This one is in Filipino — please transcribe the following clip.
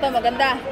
Maganda to, maganda.